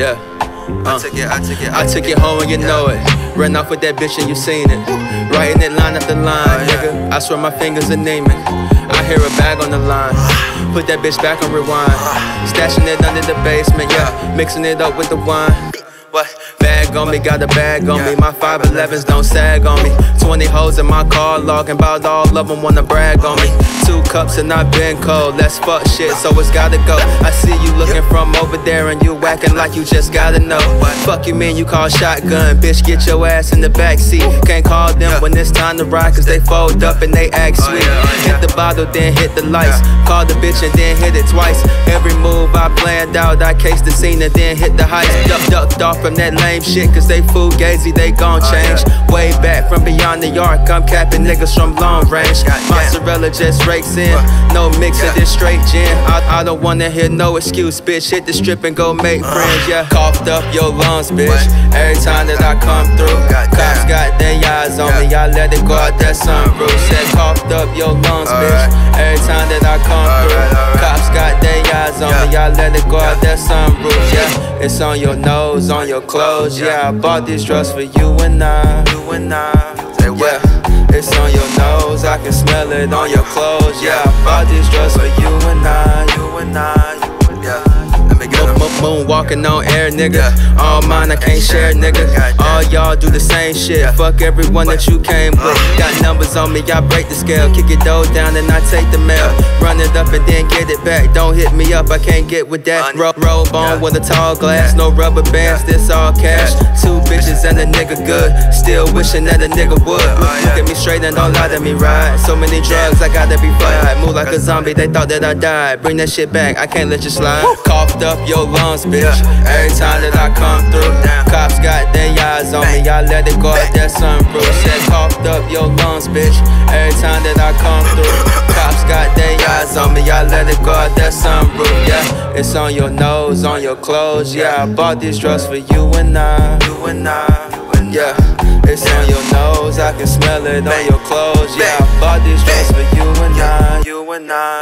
I took it, I took it out. I took it home and you know it. Ran off with that bitch and you seen it. Writing it line after line, nigga. I swear my fingers are naming. I hear a bag on the line. Put that bitch back on rewind. Stashing it under the basement, yeah. Mixing it up with the wine. What? Bag on me, got a bag on me. My 5'11s don't sag on me. 20 hoes in my car, logging about all of them wanna brag on me. Two cups and I've been cold. That's fuck shit, so it's gotta go. I see you looking from over there and you whacking like you just gotta know. Fuck you man, you call shotgun? Bitch, get your ass in the backseat. Can't call them when it's time to ride, cause they fold up and they act sweet. Hit the bottle, then hit the lights. Call the bitch and then hit it twice. Every move I planned out, I cased the scene and then hit the heights. Duck, ducked off from that lame shit, cause they fugazi, they gon' change. Way back from beyond the arc, I'm capping niggas from long range. Mozzarella just rakes in, no mixing, this straight gin. I, I don't wanna hear no excuse, bitch. Hit the strip and go make friends, yeah. Coughed up your lungs, bitch. Every time that I come through, cops got their eyes on me, I let it go out that sunroof. Said coughed up your lungs, bitch. Every time that I come through, cops got their eyes on me, I let it go out that sunroof, yeah. It's on your nose, on your clothes, yeah. I bought these drugs for you and I, you and I. Yeah, it's on your nose, I can smell it on your clothes. Yeah, I bought these drugs for you and I, you and I. Yeah, let me get them. Moon walking on air, nigga. All mine, I can't share, nigga. All y'all do the same shit. Fuck everyone that you came with. Uh, Got numbers on me, I break the scale. Kick it dough down and I take the mail. Run it up and then get it back. Don't hit me up, I can't get with that. Ro- robe on with a tall glass, no rubber bands, this all cash. Two bitches and a nigga good. Still wishing that a nigga would. Look, at me straight and don't lie to me, right? So many drugs, I gotta be fried. Move like a zombie, they thought that I died. Bring that shit back, I can't let you slide. Coughed up your lungs, bitch. Every time that I come through, cops got their eyes on me. I let it go out that sunroof. Said coughed up your lungs, bitch. Every time that I come through, cops got their eyes on me. I let it go out that sunroof. Yeah, it's on your nose, on your clothes. Yeah, I bought these drugs for you and I. You and I. Yeah, it's on your nose, I can smell it on your clothes. Yeah, I bought these drugs for you and I. You and I.